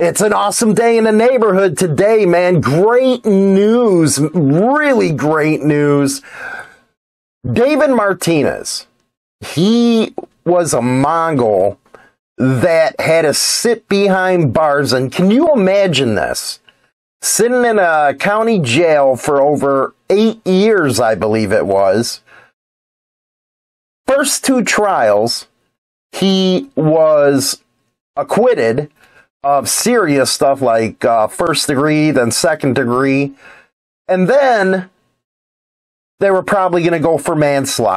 It's an awesome day in the neighborhood today, man. Great news. Really great news. David Martinez, he was a Mongol that had to sit behind bars. And can you imagine this? Sitting in a county jail for over eight years, I believe it was. First two trials, he was acquitted of serious stuff like uh, first degree, then second degree, and then they were probably going to go for manslaughter.